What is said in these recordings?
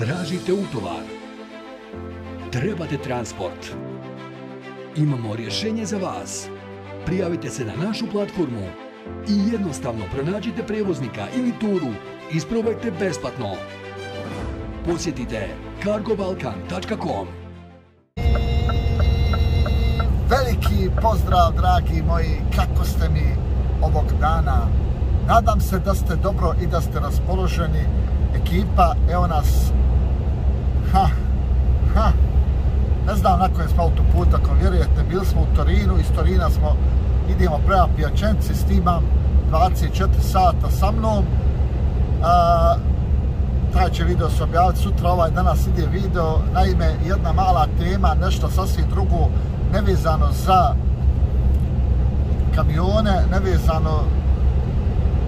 Tražite utovar. Trebate transport. Imamo rješenje za vas. Prijavite se na našu platformu i jednostavno pronađite prevoznika ili turu. Isprobajte besplatno. Posjetite cargobalkan.com Veliki pozdrav, dragi moji, kako ste mi ovog dana? Nadam se da ste dobro i da ste raspoloženi. Ekipa, evo nas ha, ha, ne znam na kojem smo autoput, ako vjerujete, bili smo u Torinu, iz Torina smo, idemo prema Pijačenci, snimam 24 sata sa mnom, a, taj će video se objaviti sutra, ovaj danas ide video, naime, jedna mala tema, nešto sasvim drugo, nevezano za kamione, nevezano,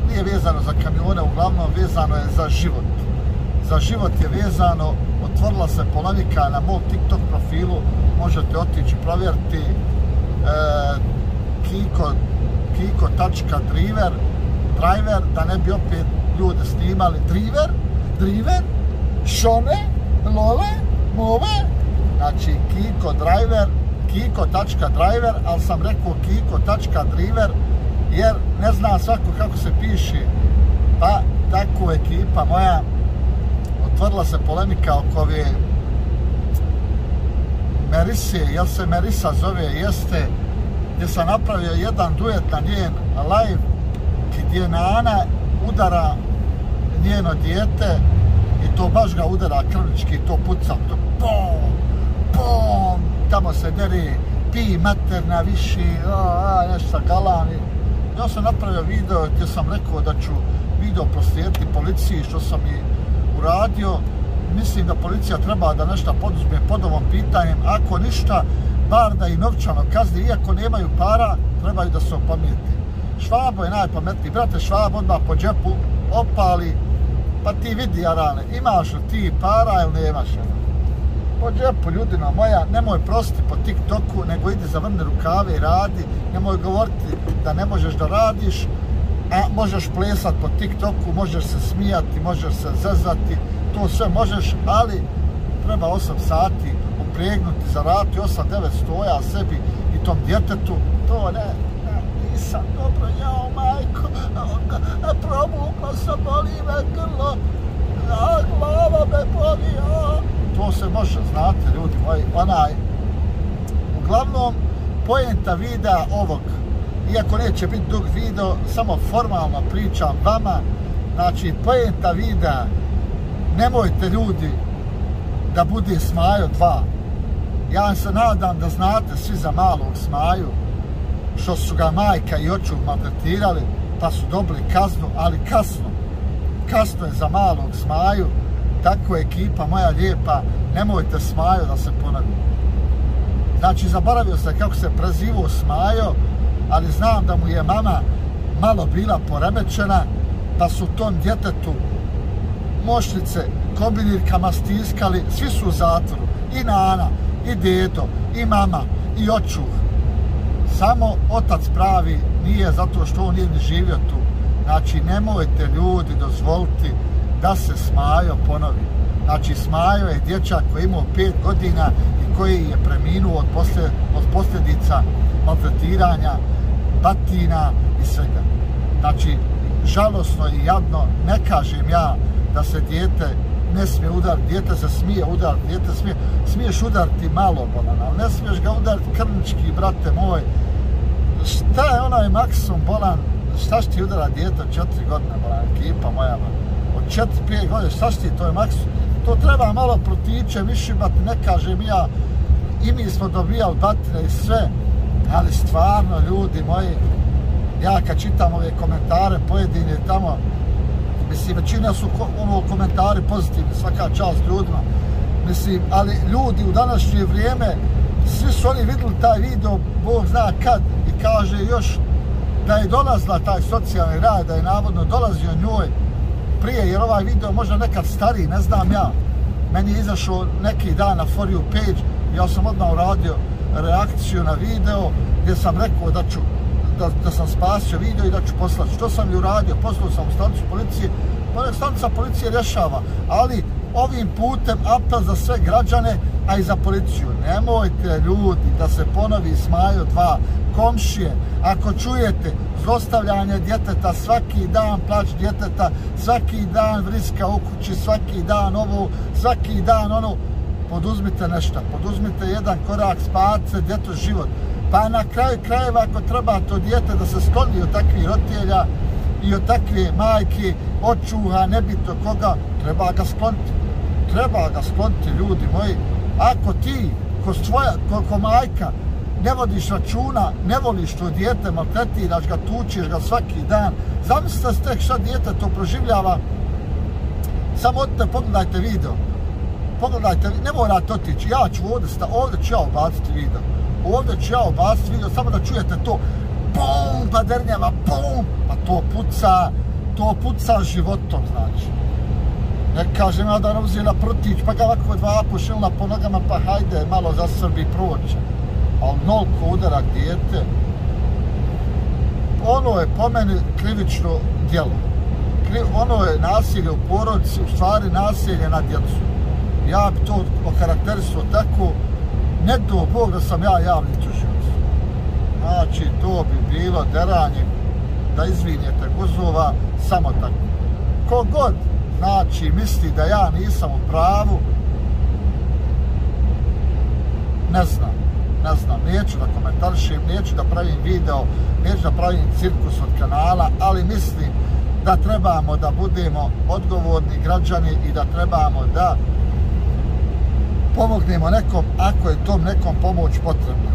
nije vezano za kamione, uglavnom vezano je za život. Za život je vezano otvorila se polemika na mom TikTok profilu, možete otići provjeriti e, Kiko, Kiko.driver, driver, da ne bi opet ljude snimali. Driver, driver, šone, lole, move, znači Kiko driver, Kiko.driver, ali sam rekao Kiko.driver, jer ne zna svako kako se piše, pa tako ekipa moja otvorila se polemika oko ove Merise, jel se Merisa zove, jeste, gdje sam napravio jedan duet na njen live, gdje na Ana udara njeno dijete i to baš ga udara krvnički, to puca, to bom, pom, tamo se deri, pi materna viši, a, a, nešto galami. Ja sam napravio video gdje sam rekao da ću video proslijediti policiji što sam i uradio, mislim da policija treba da nešto poduzme pod ovom pitanjem, ako ništa, bar da i novčano kazni, iako nemaju para, trebaju da se opamijeti. Švabo je najpametniji, brate Švabo odmah po džepu opali, pa ti vidi, Arane, imaš li ti para ili nemaš? Po džepu, ljudina moja, nemoj prosti po TikToku, nego idi za vrne rukave i radi, nemoj govoriti da ne možeš da radiš, a možeš plesat po TikToku, možeš se smijati, možeš se zezati, to sve možeš, ali treba 8 sati upregnuti, zarati 8-9 stoja sebi i tom djetetu, to ne, ne, nisam dobro, jao majko, probukla sam, boli me grlo, a glava me boli, a. To se može, znate ljudi moji, onaj, uglavnom, pojenta videa ovog iako neće biti dug video, samo formalno pričam vama, znači, pojenta videa, nemojte ljudi da bude Smajo 2. Ja se nadam da znate svi za malog Smaju, što su ga majka i očuv maltretirali, pa su dobili kaznu, ali kasno. Kasno je za malog Smaju, tako je ekipa moja lijepa, nemojte Smajo da se ponavi. Znači, zaboravio sam kako se prezivo Smajo, ali znam da mu je mama malo bila poremećena, pa su tom djetetu mošnice kombinirkama stiskali, svi su u zatvoru, i nana, i dedo, i mama, i očuh. Samo otac pravi nije zato što on nije ni živio tu. Znači, nemojte ljudi dozvoliti da se Smajo ponovi. Znači, Smajo je dječak koji imao pet godina koji je preminuo od, posljed, od posljedica maltretiranja, batina i svega. Znači, žalosno i jadno, ne kažem ja da se dijete ne smije udar, dijete se smije udar, dijete smije, smiješ udariti malo bolan, ali ne smiješ ga udariti krnički, brate moj. Šta je onaj maksimum bolan, šta će ti udara dijete od četiri godine, bolan, ekipa moja, od četiri, pije godine, šta će ti, to je maksimum. To treba malo protiče, više, ne kažem ja, i mi smo dobijali batine i sve, ali stvarno ljudi moji ja kad čitam ove komentare pojedine tamo mislim većina su ovo komentari pozitivni svaka čast ljudima mislim ali ljudi u današnje vrijeme svi su oni videli taj video Bog zna kad i kaže još da je dolazila taj socijalni rad da je navodno dolazio njoj prije jer ovaj video možda nekad stariji ne znam ja meni je izašao neki dan na For You page ja sam odmah uradio reakciju na video gdje sam rekao da ću da, da sam spasio video i da ću poslati. Što sam li uradio? Poslao sam u stanicu policije, pa nek stanica policije rješava. Ali ovim putem apel za sve građane, a i za policiju. Nemojte ljudi da se ponovi smaju dva komšije. Ako čujete zlostavljanje djeteta, svaki dan plać djeteta, svaki dan vriska u kući, svaki dan ovo, svaki dan ono, poduzmite nešto, poduzmite jedan korak, spate djeto život. Pa na kraju krajeva ako treba to djete da se skloni od takvih roditelja i od takve majke, očuha, nebito koga, treba ga skloniti. Treba ga skloniti, ljudi moji. Ako ti, ko, svoja, ko, ko majka, ne vodiš računa, ne voliš to djete, maltretiraš ga, tučiš ga svaki dan, zamislite ste šta djete to proživljava, samo odite, pogledajte video. Pogledajte, ne morate otići, ja ću ovdje, sta, ovdje ću ja obaciti video. Ovdje ću ja obaciti video, samo da čujete to, bum, padernjava, bum, pa to puca, to puca životom, znači. Ne kažem ja da ne uzela prtić, pa ga ovako dva pošilna po nogama, pa hajde, malo za Srbi proće. Ali nolko udara djete. ono je po meni krivično djelo. Ono je nasilje u porodici, u stvari nasilje na djecu. Ja bi to okarakterisao tako, ne do Bog da sam ja javni tužilac. Znači, to bi bilo deranje da izvinjete guzova samo tako. Kogod znači misli da ja nisam u pravu, ne znam, ne znam, neću da komentarišem, neću da pravim video, neću da pravim cirkus od kanala, ali mislim da trebamo da budemo odgovorni građani i da trebamo da pomognemo nekom ako je tom nekom pomoć potrebna.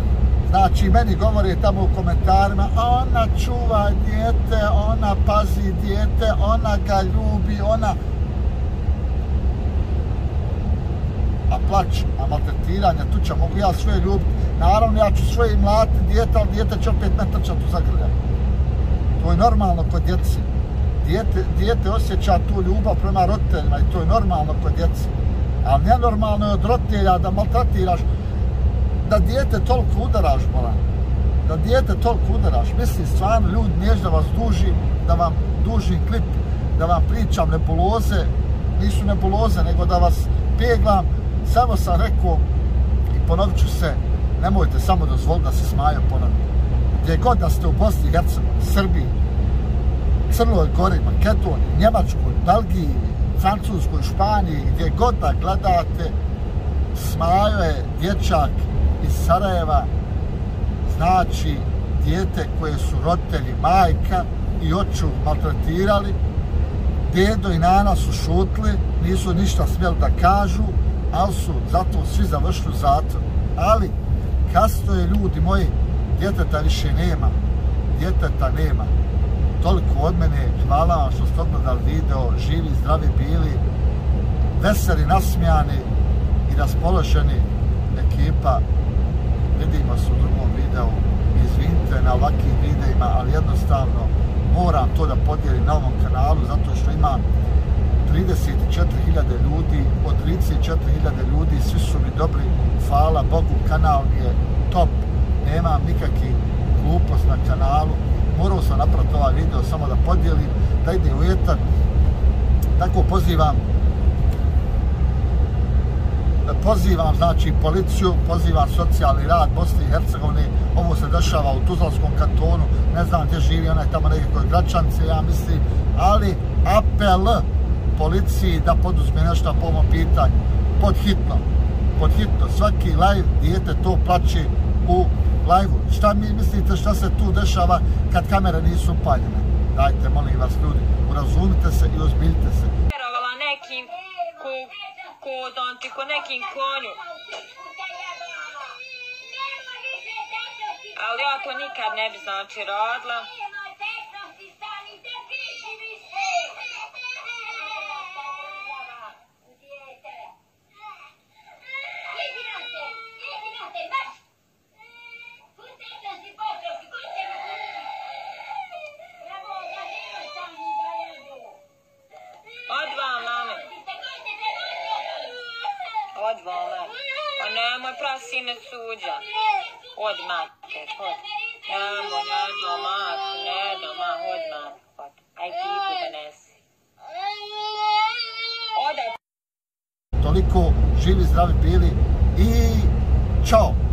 Znači, meni govori tamo u komentarima, ona čuva dijete, ona pazi dijete, ona ga ljubi, ona... A plać, a maltretiranja, tu će mogu ja svoje ljubiti. Naravno, ja ću svoje mlati djeta, ali djeta će opet metrčati u zagrljaju. To je normalno kod djeci. Djete, djete osjeća tu ljubav prema roditeljima i to je normalno kod djeci. Ali nenormalno je od roditelja da maltretiraš da dijete toliko udaraš, bolan. Da dijete toliko udaraš. Mislim, stvarno, ljudi, niješ da vas duži, da vam duži klip, da vam pričam nebuloze, nisu nebuloze, nego da vas peglam. Samo sam rekao i ponovit ću se, nemojte samo dozvoliti da se smaju ponovno. Gdje god da ste u Bosni i Hercegovini, Srbiji, Crnoj Gori, Makedoniji, Njemačkoj, Belgiji, Francuskoj, Španiji, gdje god da gledate, smajo je dječak iz Sarajeva, znači dijete koje su roditelji majka i oču maltretirali, dedo i nana su šutli, nisu ništa smjeli da kažu, ali su zato svi završili zatvor. Ali, kasno je ljudi moji, djeteta više nema, djeteta nema. Toliko od mene, hvala vam što ste odgledali video, živi, zdravi bili, veseli, nasmijani i raspoloženi ekipa vidimo se u drugom videu, izvinite na ovakvim videima, ali jednostavno moram to da podijelim na ovom kanalu, zato što imam 34.000 ljudi, od 34.000 ljudi svi su mi dobri, hvala Bogu, kanal je top, nemam nikakvi glupost na kanalu, morao sam napraviti ovaj video samo da podijelim, da ide u etan, tako pozivam pozivam znači policiju, pozivam socijalni rad Bosne i Hercegovine, ovo se dešava u Tuzlanskom kantonu, ne znam gdje živi onaj tamo nekakoj gračance, ja mislim, ali apel policiji da poduzme nešto po ovom pitanju, pod hitno, pod hitno, svaki live dijete to plaće u live-u. Šta mi mislite šta se tu dešava kad kamere nisu upaljene? Dajte, molim vas ljudi, urazumite se i ozbiljite se. Vjerovala nekim ko kod anti ko nekim konju. Ali ja to nikad ne bi znači radila. Moj nemoj prasine suđa. Od matke, od. Nemo, ne do matku, ne do ma, od matku. Aj pipu donesi. Odaj Toliko živi, zdravi bili i čao!